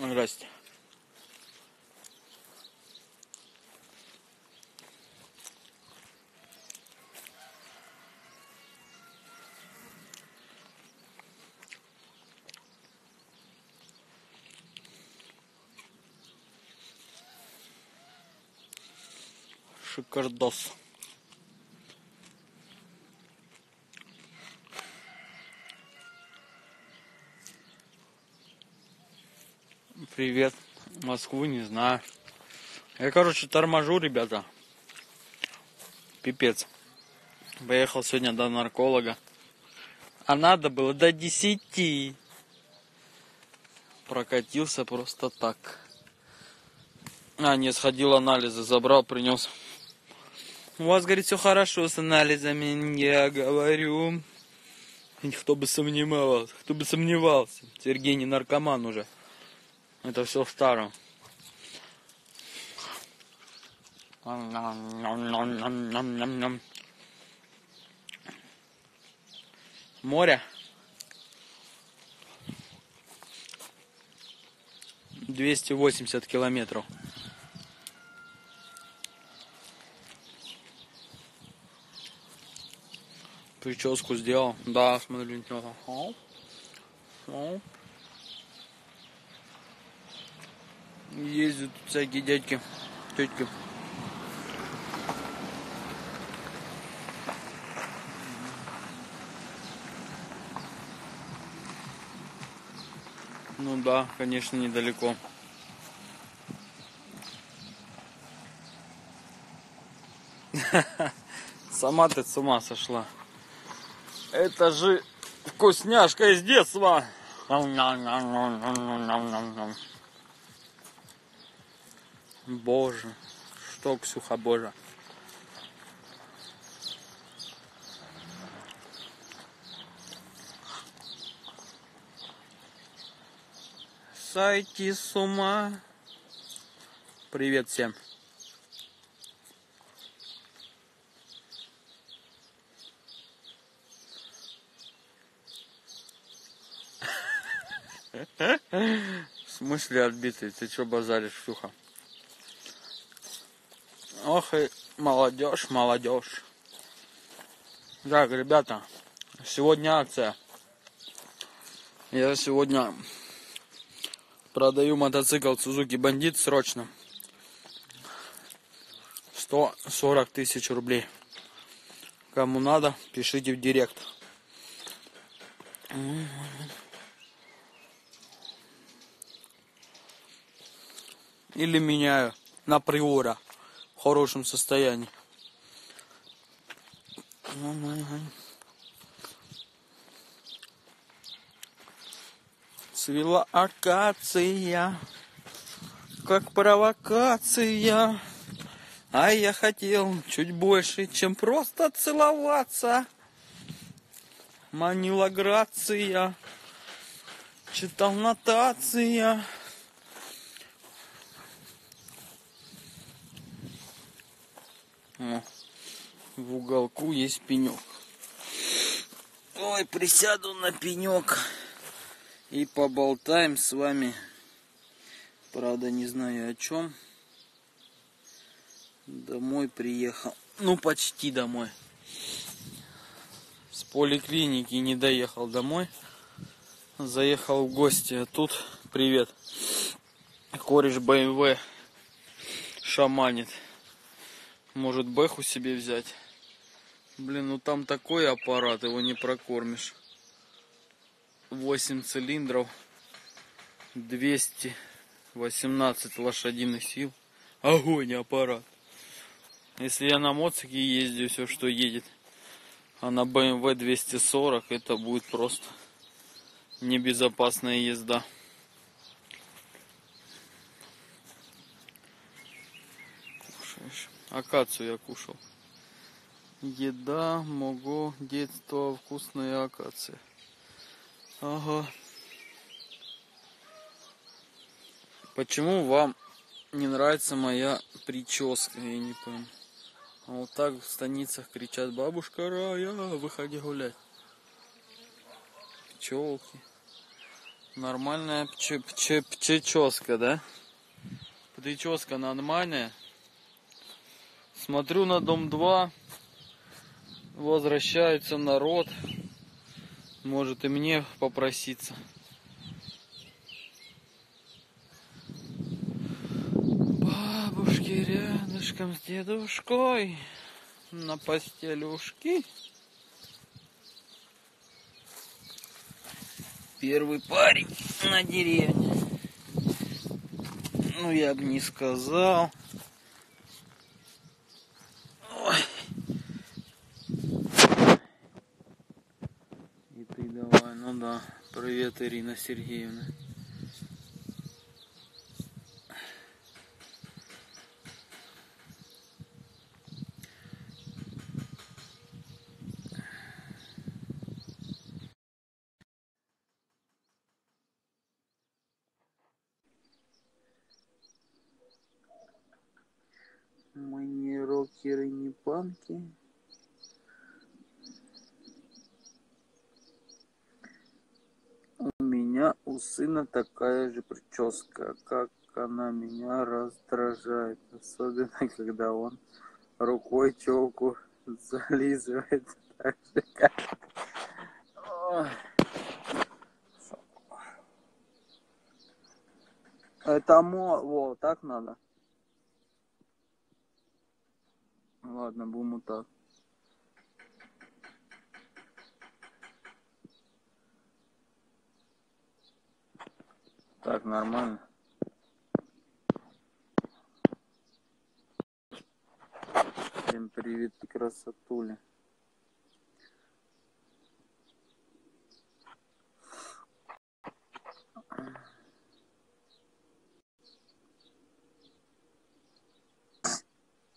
Здрасте. Шикардос. Привет. Москву не знаю. Я, короче, торможу, ребята. Пипец. Поехал сегодня до нарколога. А надо было до десяти. Прокатился просто так. А, не, сходил анализы, забрал, принес. У вас, говорит, все хорошо с анализами. Я говорю. Кто бы сомневался, кто бы сомневался. Сергей не наркоман уже. Это все в старом. Море. Двести восемьдесят километров. Прическу сделал. Да, смотрю, неплохо. Ездят всякие дядьки, тетки. Ну да, конечно, недалеко. Сама ты с ума сошла. Это же вкусняшка из детства. Боже, что, Ксюха, боже. Сойти с ума. Привет всем. В смысле отбитый? Ты что базаришь, Ксюха? Ох и молодежь, молодежь. Так, ребята, сегодня акция. Я сегодня продаю мотоцикл Suzuki Бандит срочно. 140 тысяч рублей. Кому надо, пишите в директ. Или меняю на приора хорошем состоянии. Цвела акация, как провокация. А я хотел чуть больше, чем просто целоваться. Манила грация, читал нотация. В уголку есть пенек. Ой, присяду на пенек и поболтаем с вами. Правда, не знаю о чем. Домой приехал. Ну, почти домой. С поликлиники не доехал домой. Заехал в гости. А тут, привет, кореш БМВ шаманит. Может Бэху себе взять. Блин, ну там такой аппарат, его не прокормишь. 8 цилиндров, 218 лошадиных сил. Огонь аппарат. Если я на моцике ездю, все что едет, а на BMW 240 это будет просто небезопасная езда. Акацию я кушал. Еда, мого, детство, вкусная акация. Ага. Почему вам не нравится моя прическа, я не понимаю. А вот так в станицах кричат, бабушка Рая, выходи гулять. Пчелки. Нормальная пче- пче- прическа, да? Прическа нормальная. Смотрю на дом 2. Возвращается народ. Может и мне попроситься. Бабушки рядышком с дедушкой на постелюшки. Первый парень на деревне. Ну, я бы не сказал. И ты давай, ну да. Привет, Ирина Сергеевна. Мы не рокеры, не панки. У меня сына такая же прическа, как она меня раздражает. Особенно, когда он рукой челку зализывает. Так же, как... Это мо... Во, так надо. Ладно, будем вот так. Так, нормально. Всем привет, красотуля.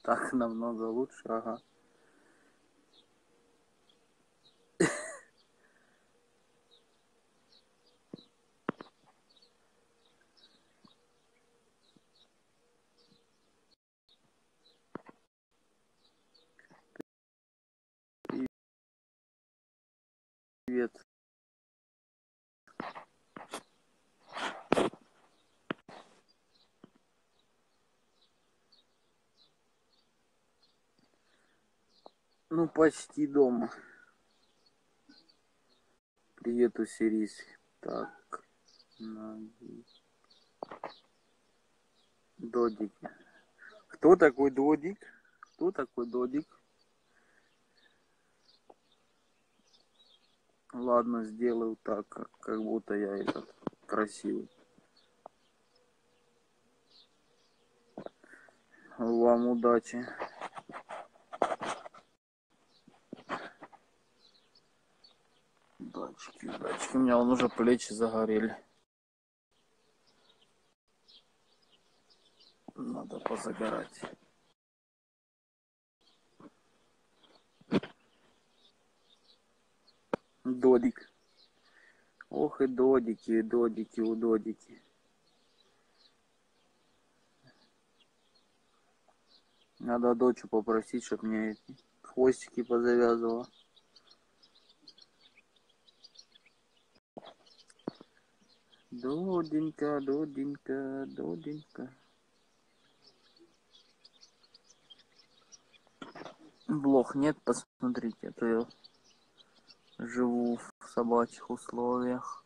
Так намного лучше, ага. Привет. Ну, почти дома. Привет, Уссурийск. Так, ноги. Додики. Кто такой Додик? Кто такой Додик? Ладно, сделаю так, как, будто я этот красивый. Вам удачи. Удачки, удачки. У меня вон уже плечи загорели. Надо позагорать. Додик. Ох и додики, и додики, у додики. Надо дочу попросить, чтобы мне хвостики позавязывала. Доденька, Доденька, Доденька. Блох нет, посмотрите, а то я живу в собачьих условиях.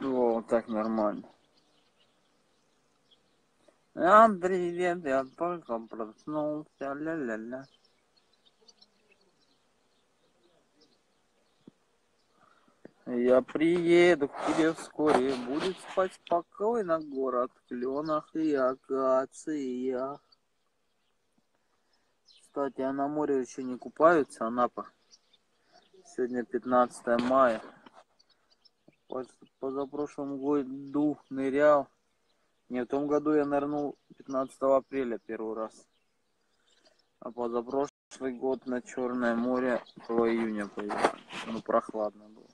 О, так нормально. А, привет, я только проснулся, ля-ля-ля. Я приеду к тебе вскоре, будет спать спокойно город в кленах и акациях. Кстати, а на море еще не купаются, Анапа. Сегодня 15 мая. Поз- Позапрошлом году нырял. Не, в том году я нырнул 15 апреля первый раз. А позапрошлый год на Черное море 2 июня поехал. Ну, прохладно было.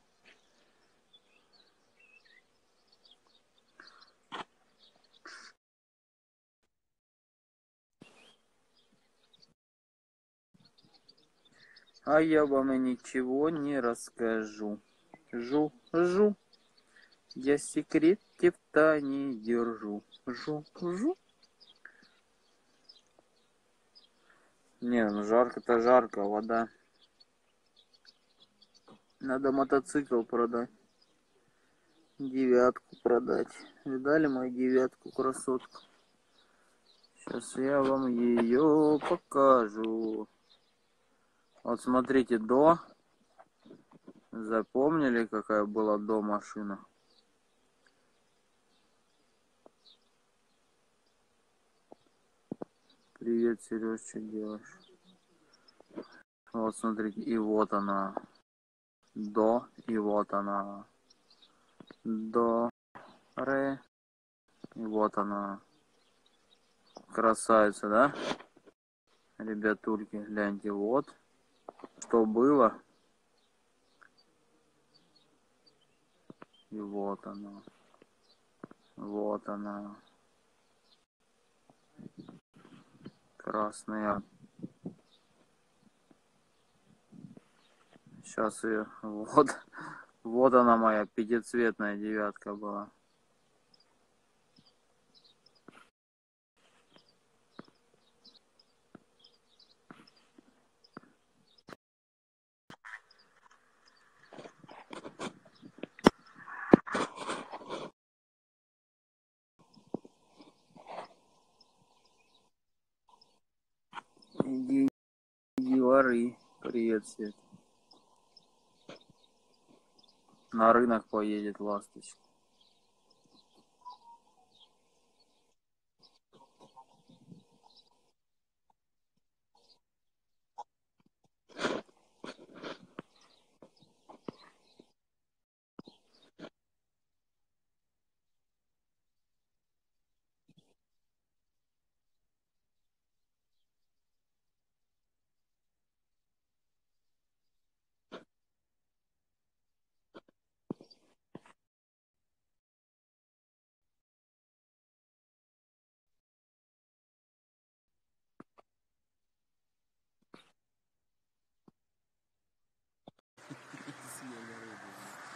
А я вам ничего не расскажу. Жу, жу. Я секреты в тайне держу. Жу, жу. Не, ну жарко-то жарко, вода. Надо мотоцикл продать. Девятку продать. Видали мою девятку, красотку? Сейчас я вам ее покажу. Вот смотрите, до. Запомнили, какая была до машина? Привет, Сереж, что делаешь? Вот смотрите, и вот она. До, и вот она. До, ре, и вот она. Красавица, да? Ребятульки, гляньте, вот. Что было. И вот она. Вот она. Красная. Сейчас ее. Вот. Вот она моя пятицветная девятка была. Воры. Привет, Свет. На рынок поедет ласточка.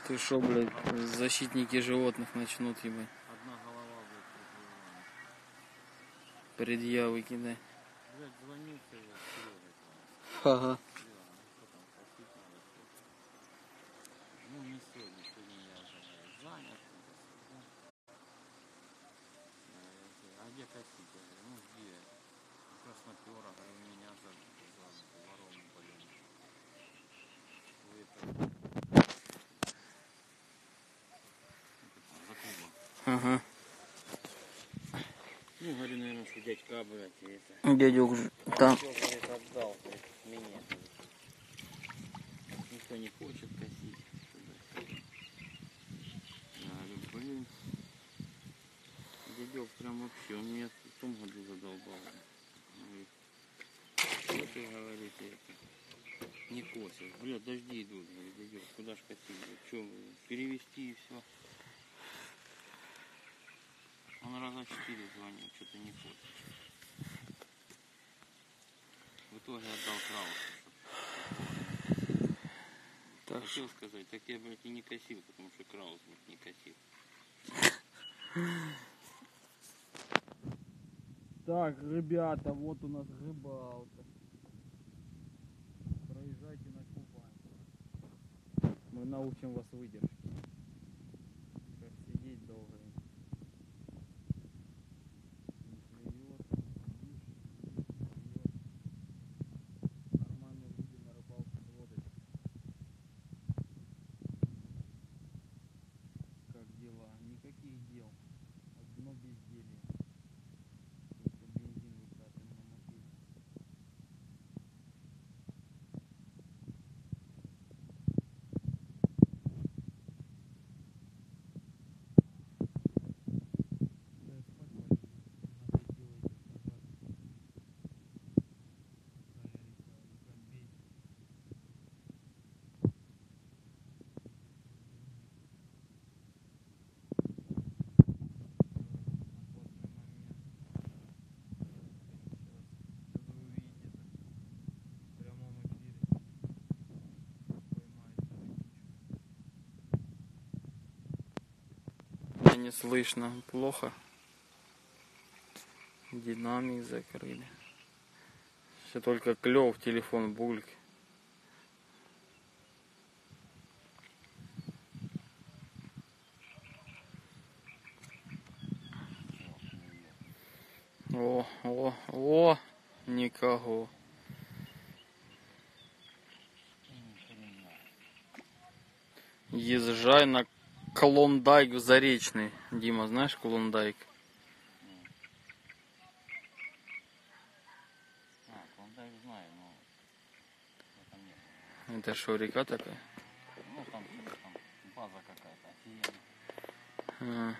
Ты шо, блядь, защитники животных начнут, ебать. Одна голова, блядь. Предъявы кидай. Блядь, звонил Серега. Ага. Серега, ну что там, косить надо что-то. Ну, не сегодня, сегодня я уже блядь, занят. да. Да, я говорю, А где косить? Я говорю, ну где? Краснопера, говорю, меня за, за ворону, блин. Вы это... За клубом. Ага. Ну, говорю, наверное, и это... Дядюк ж- там. Никто не хочет косить. говорю, блин. Дядек прям вообще, он меня в том году задолбал. Что ты, говорит, это, не косишь. Блядь, дожди идут, говорит, дядек, куда ж косить? Что, перевести и все. Он раза четыре звонил, что-то не хочет. В итоге отдал Краусу. Так Хотел сказать, так я, блядь, и не косил, потому что Краус, блядь, не косил. Так, ребята, вот у нас рыбалка. Проезжайте на Кубань. Мы научим вас выдержке. Как сидеть долго. Не клюет, видишь, клюет. Нормальные люди на рыбалку с водочкой. Как дела? Никаких дел. Одно безделье. Только бензин вытратим на мотив. Да, спать пойду. Надо идти выйти, пожарить. Пожарить, а, зомбей. Не слышно. Плохо. Динамик закрыли. Все только клев телефон бульк. О, о, о, никого. Езжай на Клондайк в Заречный. Дима, знаешь Клондайк? А, Клондайк знаю, но. Это что, река такая? Ну, там, там база какая-то офигенная. А,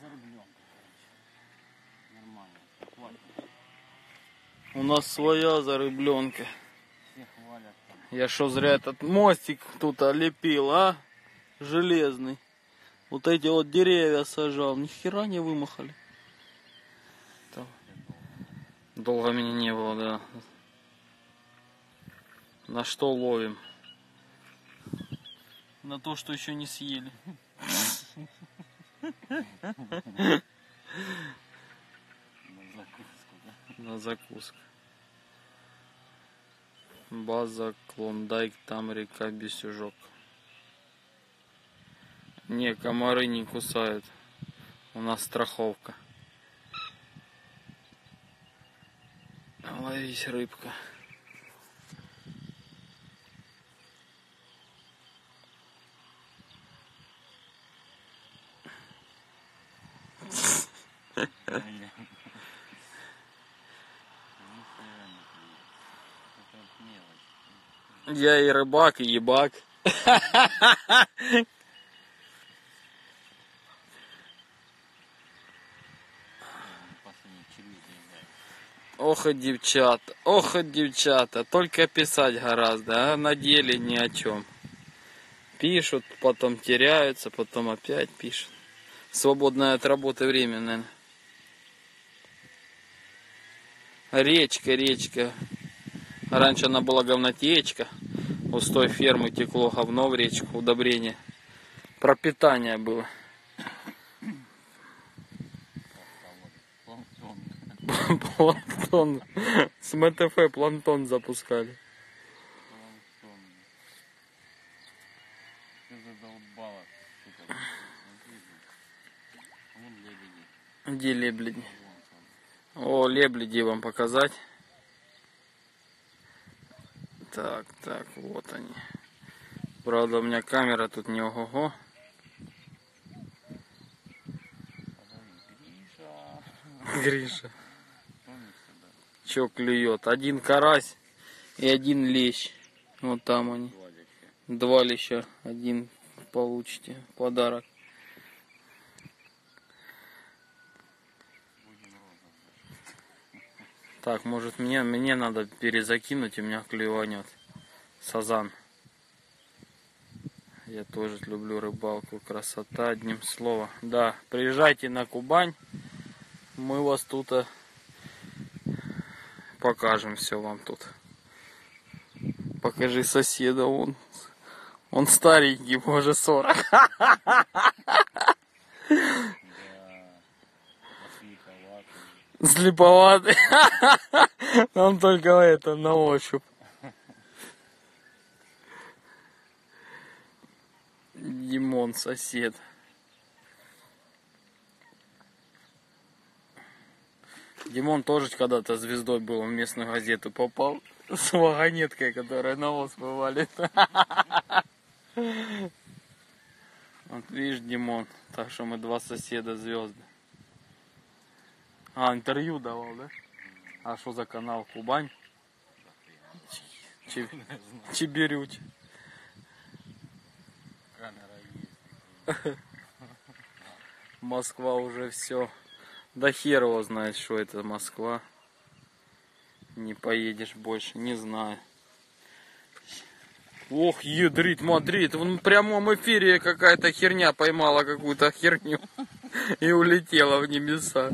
За рубленку, короче. Нормально. Хватит. у нас своя зарыбленка. Все хвалят там. Я что зря этот мостик тут олепил, а? Железный. Вот эти вот деревья сажал. Ни хера не вымахали. Там. Долго меня не было, да. На что ловим? На то, что еще не съели. На закуску, да? На закуску. База, Клондайк, там река Бесюжок. Не, комары не кусают. У нас страховка. Ловись, рыбка. Я и рыбак, и ебак. Ох и девчата, ох и девчата. Только писать гораздо, а на деле ни о чем. Пишут, потом теряются, потом опять пишут. Свободное от работы время, наверное. Речка, речка. Раньше она была говнотечка. У той фермы текло говно в речку, удобрение. Пропитание было. Планктон. С МТФ планктон запускали. Планктон. Ты задолбала, сука. Вон лебеди. Где лебеди? О, лебеди вам показать. Так, так, вот они. Правда, у меня камера тут не ого-го. Гриша. Че клюет? Один карась и один лещ. Вот там они. Два леща. Один получите. Подарок. Так, может мне, мне надо перезакинуть, у меня клюванет. Сазан. Я тоже люблю рыбалку. Красота, одним словом. Да, приезжайте на Кубань. Мы вас тут а, покажем все вам тут. Покажи соседа, он, он старенький, может 40. Да. Осликоватый. Слеповатый. Нам только это на ощупь. Димон, сосед. Димон тоже когда-то звездой был, в местную газету попал с вагонеткой, которая на ос вывалит. Вот видишь, Димон, так что мы два соседа звезды. А, интервью давал, да? А что за канал? Кубань? Че- Чеберюч. Камера есть. Москва уже все. Да хер его знает, что это Москва. Не поедешь больше, не знаю. Ох, ядрит, мадрит. В прямом эфире какая-то херня поймала какую-то херню и улетела в небеса.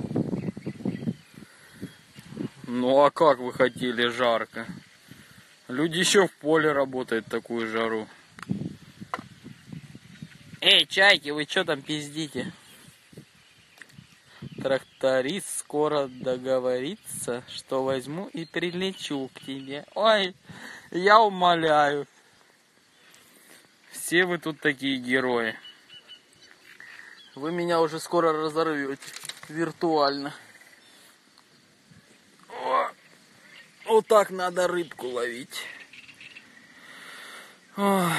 Ну а как вы хотели жарко? Люди еще в поле работают такую жару. Эй, чайки, вы что там пиздите? Тракторист скоро договорится, что возьму и прилечу к тебе. Ой, я умоляю. Все вы тут такие герои. Вы меня уже скоро разорвете виртуально. О, вот так надо рыбку ловить. Ой.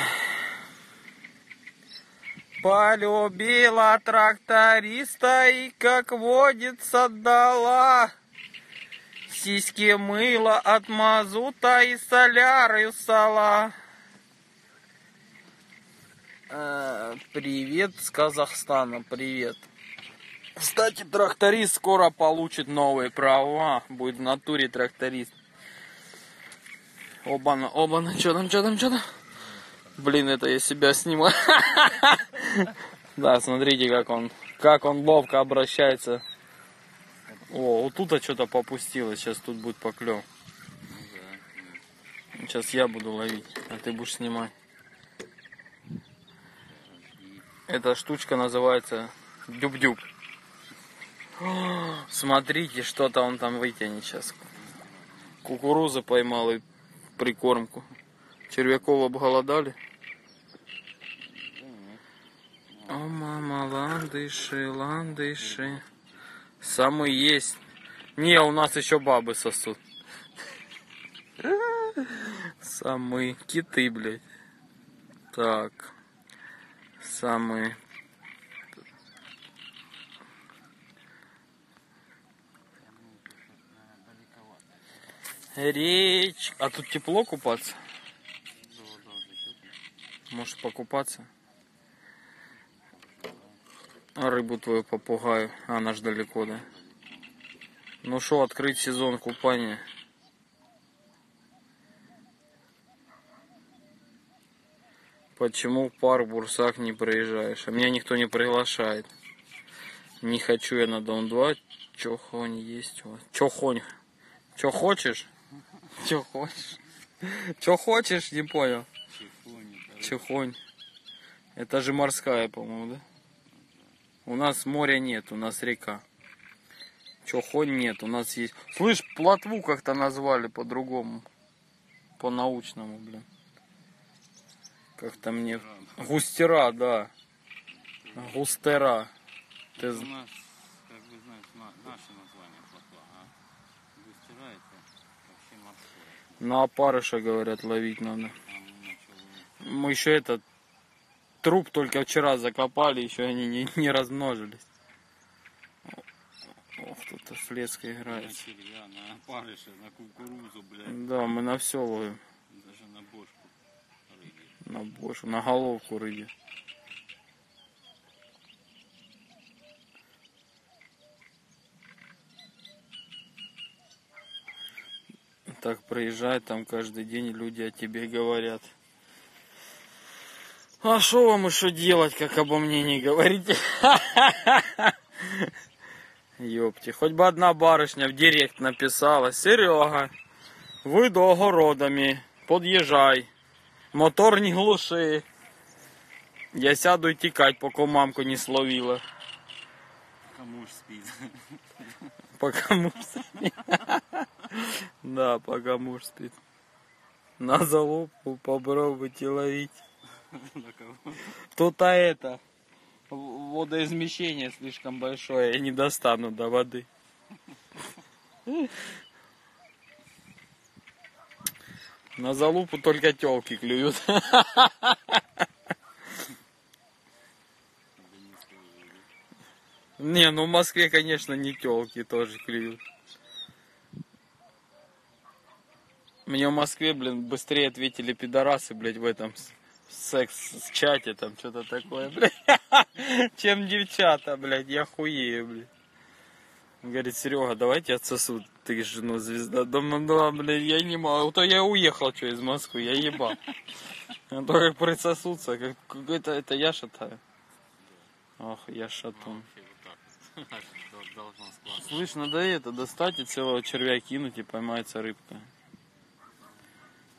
Полюбила тракториста и, как водится, дала. Сиськи мыла от мазута и соляры сала. Э, Привет с Казахстана, привет. Кстати, тракторист скоро получит новые права. Будет в натуре тракторист. Оба-на, оба-на, что там, что там, что там? Блин, это я себя снимаю. Да, смотрите, как он, как он ловко обращается. О, вот тут что-то попустилось. Сейчас тут будет поклев. Сейчас я буду ловить, а ты будешь снимать. Эта штучка называется дюб-дюб. Смотрите, что-то он там вытянет сейчас. Кукурузы поймал и прикормку. Червяков обголодали. О, мама, ландыши, ландыши. Самый есть. Не, у нас еще бабы сосут. Самые киты, блядь. Так. Самые. Речь. А тут тепло купаться? Можешь покупаться? А рыбу твою попугаю. А, она ж далеко, да? Ну что, открыть сезон купания. Почему в парк Бурсак не проезжаешь? А меня никто не приглашает. Не хочу я на Дом 2. Чохонь есть у вас. Чохонь. Чё хочешь? Чё хочешь? Чё хочешь, не понял. Чехонь. Это же морская, по-моему, да? У нас моря нет, у нас река. Чохонь нет, у нас есть... Слышь, плотву как-то назвали по-другому. По-научному, блин. Как-то мне... Густера, да. Густера. Ты... У нас, как бы знаешь, на- наше название плотва, а густера это вообще морское. На опарыша, говорят, ловить надо. А мы еще этот труп только вчера закопали, еще они не, не размножились. Ох, тут флеска играет. на червя, на опарыша, на кукурузу, блядь, Да, мы на все ловим. даже на бошку рыбе. На бошу, на головку рыбе. Так проезжает там каждый день, люди о тебе говорят. А что вам еще делать, как обо мне не говорите? Ёпти, хоть бы одна барышня в директ написала. Серега, ви до огородами, подъезжай. Мотор не глуши. Я сяду і тікать, поки мамку не словила. Кому ж спит? Пока муж спит. Да, пока муж спит. На залупу попробуйте ловить. Тут-то это, в- водоизмещение слишком большое, я не достану до воды. На залупу только телки клюют. Не, ну в Москве, конечно, не телки тоже клюют. Мне в Москве, блин, быстрее ответили пидорасы, блядь, в этом с- секс-чате, там что-то такое, блядь, чем девчата, блядь, я хуею, блядь. Говорит, Серега, давайте отсосу, ты жену звезда. Думаю, да, блядь, я не могу. А то я уехал, что, из Москвы, я ебал. А то как присосутся, как это, это я шатаю. Ох, я шатун. Слышь, надо это достать и целого червя кинуть и поймается рыбка.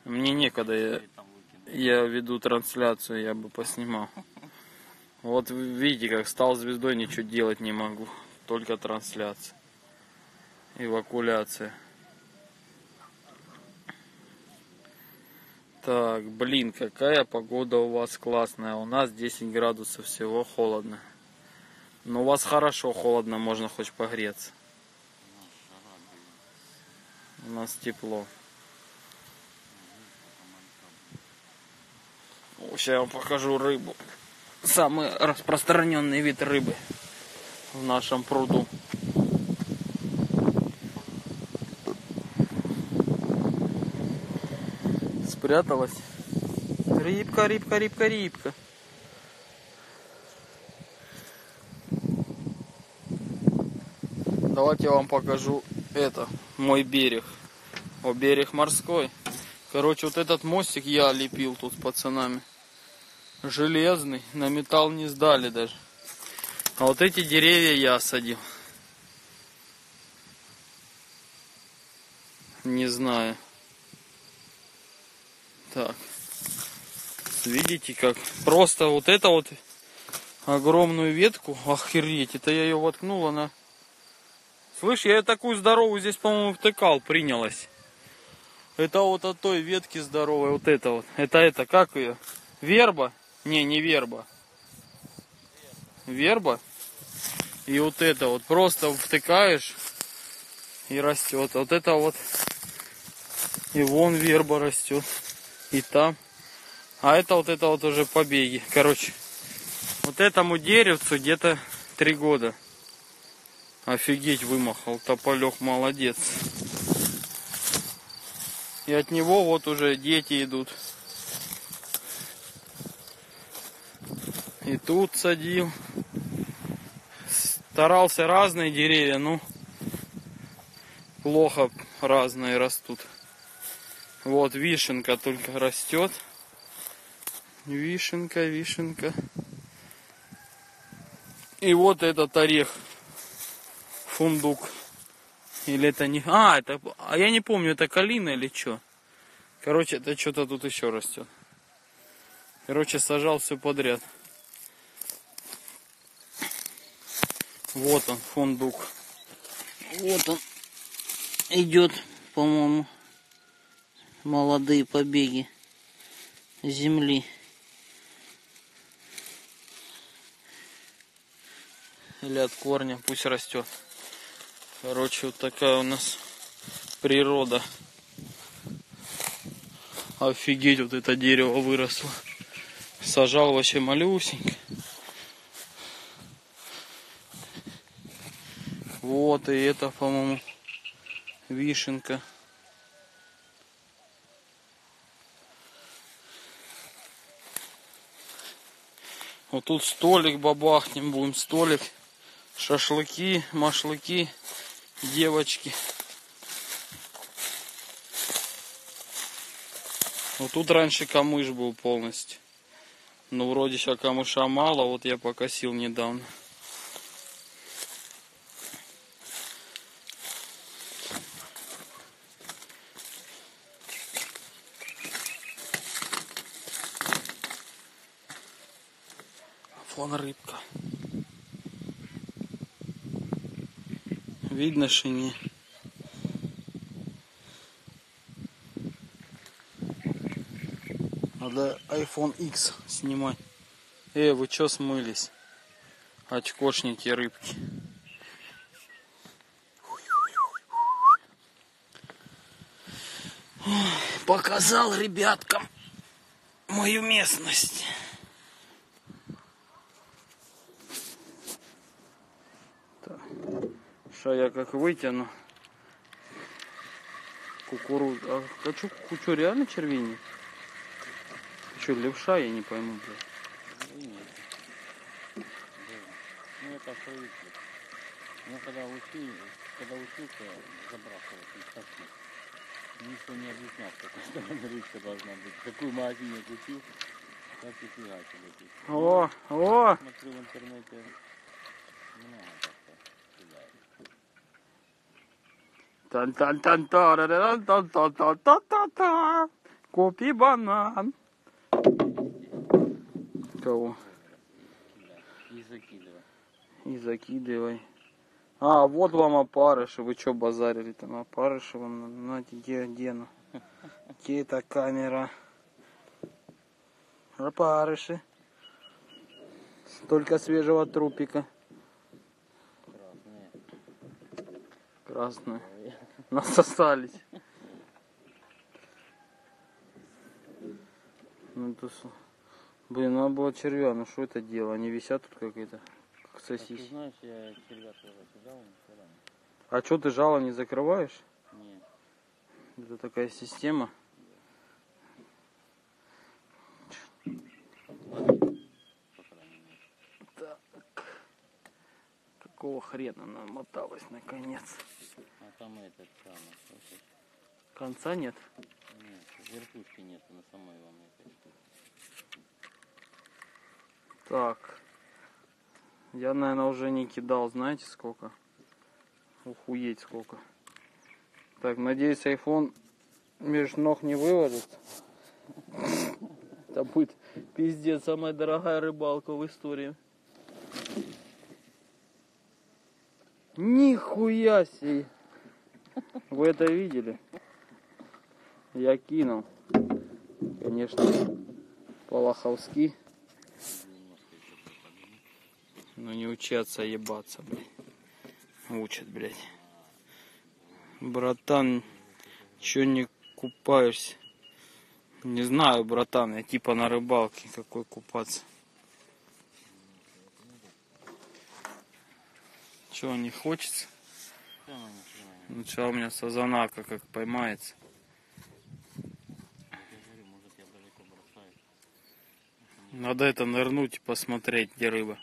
Мне некогда, я, веду трансляцию, я бы поснимал. Вот видите, как стал звездой, ничего делать не могу. только трансляция. Эвакуляция. Так, блин, какая погода у вас классная. У нас 10 градусов всего холодно. Но у вас хорошо холодно, можно хоть погреться. У нас тепло. Сейчас я вам покажу рыбу. Самый распространенный вид рыбы в нашем пруду. Спряталась. Рыбка, рыбка, рыбка, рыбка. Давайте я вам покажу это, мой берег. О, берег морской. Короче, вот этот мостик я лепил тут с пацанами. Железный, на металл не сдали даже. А вот эти деревья я садил. Не знаю. Так. Видите как? Просто вот это вот огромную ветку. Охереть. Это я ее воткнул, она... Слышь, я такую здоровую здесь, по-моему, втыкал, принялась. Это вот от той ветки здоровой, вот это вот. Это это, как ее? Верба? Не, не верба. Верба. И вот это вот просто втыкаешь и растет. Вот это вот. И вон верба растет. И там. А это вот это вот уже побеги. Короче, вот этому деревцу где-то три года. Офигеть вымахал. Тополек молодец. И от него вот уже дети идут. И тут садил. Старался разные деревья, ну плохо разные растут. Вот вишенка только растет. Вишенка, вишенка. И вот этот орех. Фундук. Или это не... А, это... А я не помню, это калина или что. Короче, это что-то тут еще растет. Короче, сажал все подряд. Вот он, фундук. Вот он идет, по-моему, молодые побеги земли. Или от корня, пусть растет. Короче, вот такая у нас природа. Офигеть, вот это дерево выросло. Сажал вообще малюсенько. Вот и это, по-моему, вишенка. Вот тут столик бабахнем будем, столик, шашлыки, машлыки, девочки. Вот тут раньше камыш был полностью. Но вроде сейчас камыша мало, вот я покосил недавно. Вон рыбка. Видно, что не. Надо iPhone X снимать. Э, вы чё смылись? Очкошники рыбки. Показал ребяткам мою местность. Ша я как вытяну кукурузу. А, чё, чё, реально червини? Что, левша, я не пойму, блядь. Ну это привычно. Ну когда учил, когда учился, забрасывал такие. Никто не объяснял, с какой стороны ручка должна быть. Какую магазине купил, так и фигачил. О, о! Смотрю в интернете, много Купи банан. Кого? И закидывай. И закидывай. А, вот вам опарыши. Вы что базарили там? Опарыши вам, знаете, где, где ну? Где эта камера? Опарыши. Столько свежего трупика. Красные. Красные. Насосались. Ну, то Блин, надо было червя. Ну что это дело? Они висят тут как это, как А ты сосиски. знаешь, я червя тоже не. А что ты жало не закрываешь? Нет. Это такая система. мере. Какого хрена намоталась наконец? А там этот самый, слушай, Конца нет? нет, вертушки нет на самой вам этой. Так. Я, наверное, уже не кидал, знаете сколько? Ухуеть сколько. Так, надеюсь, iPhone между ног не вывалит. Это будет пиздец, самая дорогая рыбалка в истории. Нихуя себе! Вы это видели? Я кинул. Конечно, по-лоховски. Приподниму. Ну не учатся ебаться, блядь. Учат, блядь. Братан, чё не купаешься? Не знаю, братан, я типа на рыбалке, какой купаться. Чё, не хочется? Ну, что у меня сазанака как поймается. Надо это нырнуть и посмотреть, где рыба.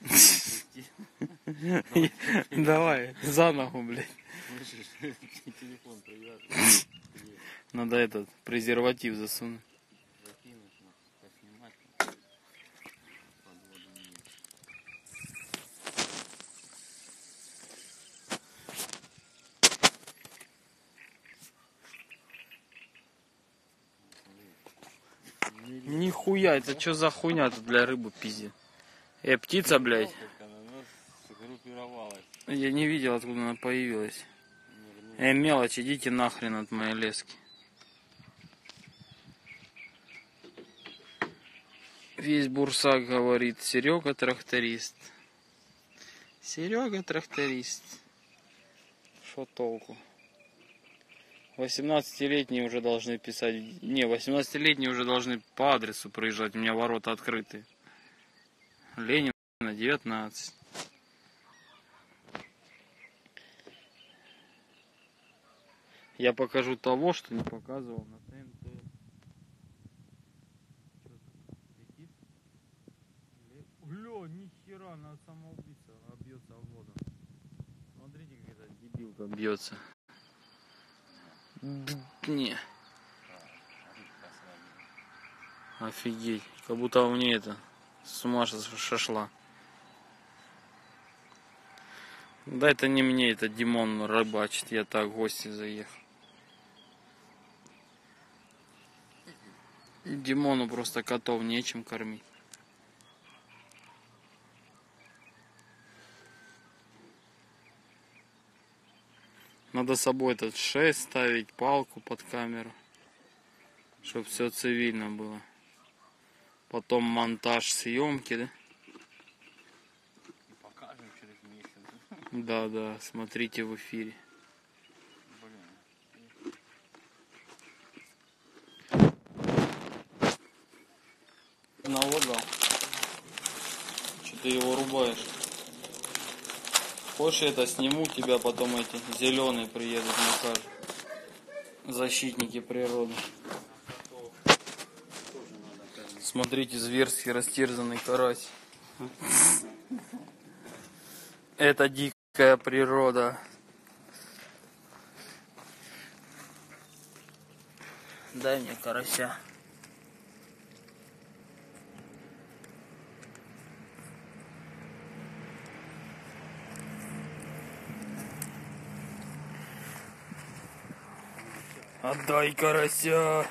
Давай, за ногу, блядь. Надо этот презерватив засунуть. Закинуть, ну, поснимать. Подводу нет. Нихуя, это что за хуйня тут для рыбы пиздец? Э, птица, блядь. Я не видел, откуда она появилась. Э, мелочь, идите нахрен от моей лески. Весь бурсак говорит, Серега тракторист. Серега тракторист. Что толку? 18-летние уже должны писать. Не, 18-летние уже должны по адресу проезжать. У меня ворота открыты. Ленина 19. Я покажу того, что не показывал на ТНТ. Бля, нихера, она самоубийца, она бьется в воду. Смотрите, как эта дебилка бьется. Не, Рыбка свалила. офигеть. Как будто у нее это с ума шашла. Да это не мне, это Димон рыбачит. Я так в гости заехал. Димону просто котов нечем кормить. Надо с собой этот шест ставить, палку под камеру. Чтоб все цивильно было. Потом монтаж съемки, да? Покажем через месяц. Да, да, смотрите в эфире. Налагал. Что ты его рубаешь? Хочешь это сниму, тебя потом эти зеленые приедут накажут. Защитники природы. Смотрите, зверски растерзанный карась. Это дикая природа. Дай мне карася. Отдай карася.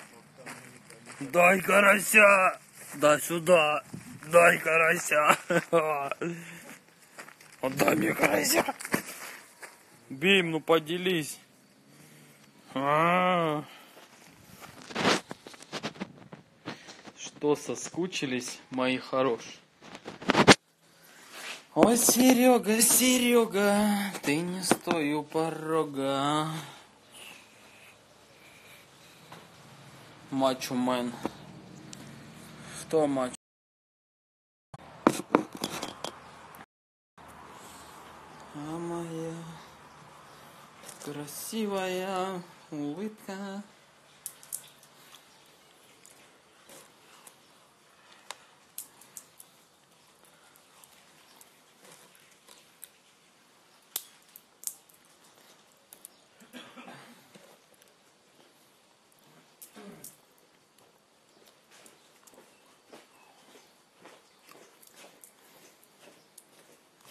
Дай карася. Дай сюда. Дай карася. Отдай мне карася. Бим, ну поделись. А. Что соскучились, мои хорошие? Ой, Серега, Серега, ты не стой у порога. Мачо мен. Кто мачо? А моя красивая улыбка.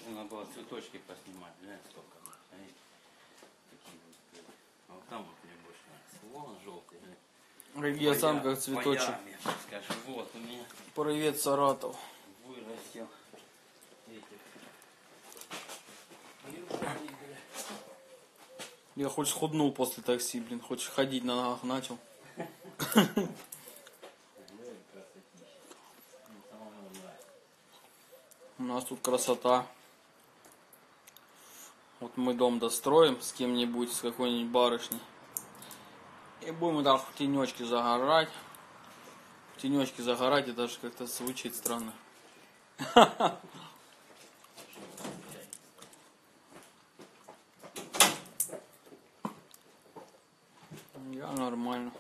Надо было цветочки поснимать, знаешь, сколько. Смотри. Такие вот. э, А вот там вот мне больше нравится. Блин. Привет, сам как цветочек. Скажешь, вот у меня Привет, Саратов. вырастил. Я хоть схуднул после такси, блин, хоть ходить на ногах начал. У нас тут красота. Вот мы дом достроим с кем-нибудь, с какой-нибудь барышней. И будем так в тенечке загорать. В тенечке загорать, это даже как-то звучит странно. Я нормально.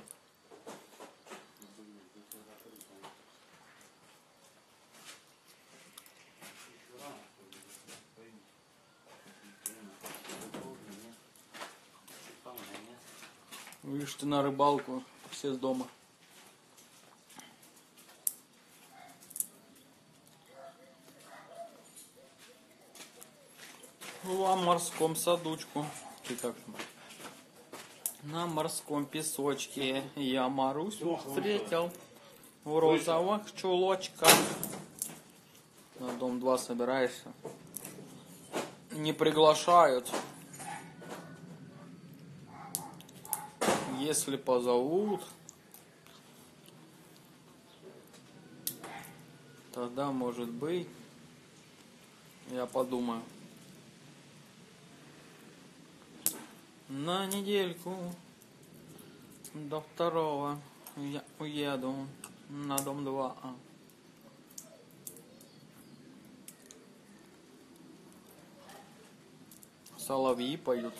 Видишь, ты на рыбалку, все с дома. В морском садочку. Ты как там? На морском песочке я Марусю встретил в розовых чулочках. На дом 2 собираешься? Не приглашают. Если позовут, тогда может быть, я подумаю. На недельку до второго я уеду на дом 2. Соловьи поют.